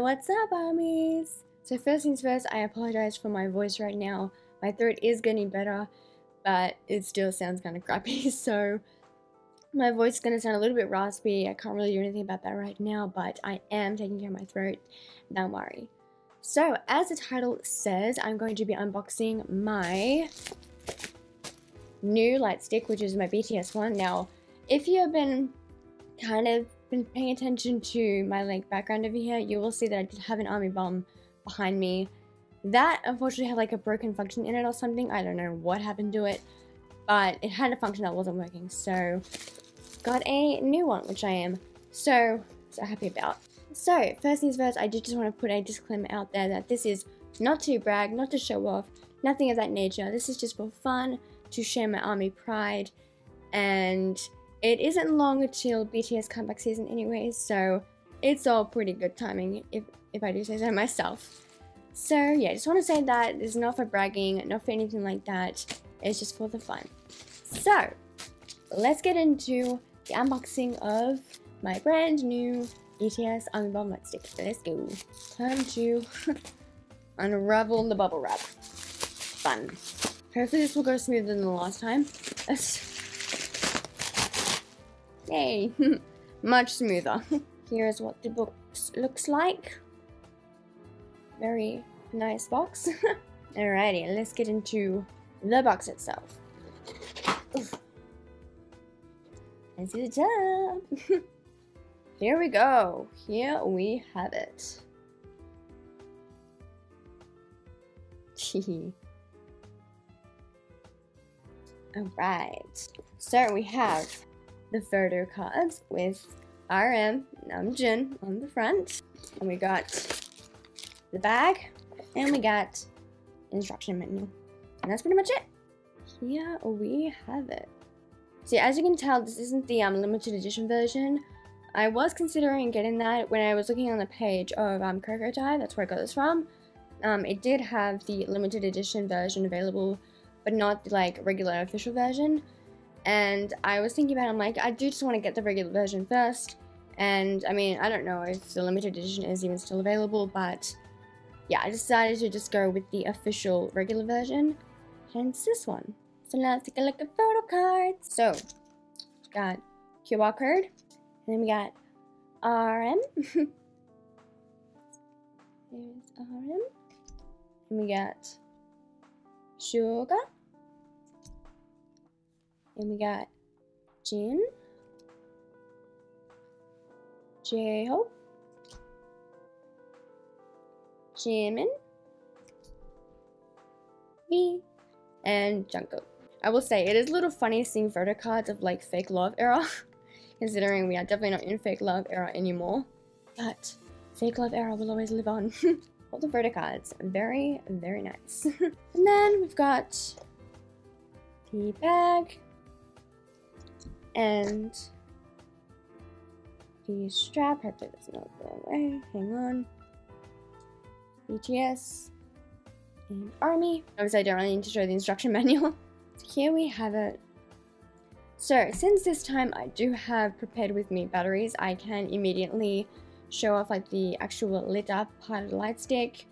What's up, armies? So first things first, I apologize for my voice right now. My throat is getting better, but it still sounds kind of crappy, so my voice is going to sound a little bit raspy. I can't really do anything about that right now, but I am taking care of my throat. Don't worry. So, as the title says, I'm going to be unboxing my new light stick, which is my BTS one. Now, if you have been kind of been paying attention to my like background over here, you will see that I did have an army bomb behind me. That unfortunately had like a broken function in it or something. I don't know what happened to it, but it had a function that wasn't working. So got a new one, which I am so, so happy about. So first things first, I did just want to put a disclaimer out there that this is not to brag, not to show off, nothing of that nature. This is just for fun, to share my army pride, and it isn't long until BTS comeback season anyways, so it's all pretty good timing if, if I do say so myself. So yeah, just want to say that it's not for bragging, not for anything like that. It's just for the fun. So let's get into the unboxing of my brand new BTS Army Bomb Lightstick. Let's go. Time to unravel the bubble wrap. Fun. Hopefully this will go smoother than the last time. Yay! Much smoother. Here's what the box looks like. Very nice box. Alrighty, let's get into the box itself. Oof. Let's see the top. Here we go. Here we have it. Alright. So we have the photo cards with RM Namjoon on the front. And we got the bag. And we got instruction menu. And that's pretty much it. Here we have it. See, as you can tell, this isn't the um, limited edition version. I was considering getting that when I was looking on the page of um, Cokodive, that's where I got this from. Um, it did have the limited edition version available, but not the like regular official version. And I was thinking about it, I'm like, I do just want to get the regular version first. And I mean, I don't know if the limited edition is even still available, but yeah, I decided to just go with the official regular version, hence this one. So now let's take a look at photo cards. So, got QR code, and then we got RM. There's RM. And we got Suga. And we got Jin, J-Hope, Jimin, V, and Jungkook. I will say, it is a little funny seeing photo cards of like fake love era, considering we are definitely not in fake love era anymore. But fake love era will always live on. All the photo cards, very, very nice. and then we've got the bag, and the strap, hopefully that's not go away, hang on. BTS and Army. Oh, Obviously I don't really need to show the instruction manual. so here we have it. So since this time I do have prepared with me batteries, I can immediately show off like the actual lit up part of the light stick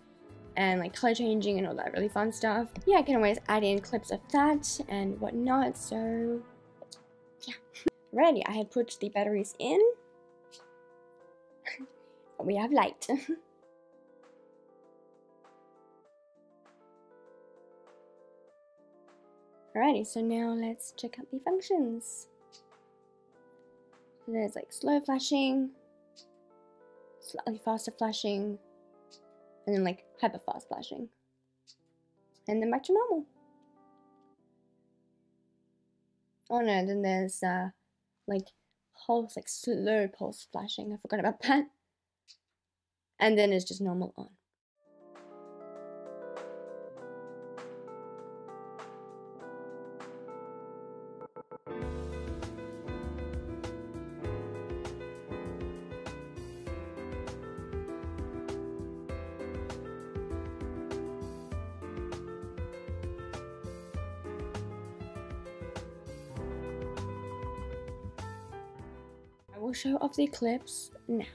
and like color changing and all that really fun stuff. Yeah, I can always add in clips of that and whatnot, so yeah. Ready, I have put the batteries in. we have light. Alrighty, so now let's check out the functions. So there's like slow flashing, slightly faster flashing, and then like hyper fast flashing. And then back to normal. Oh no, then there's uh like pulse, like slow pulse flashing. I forgot about that. And then it's just normal on. Will show off the eclipse now.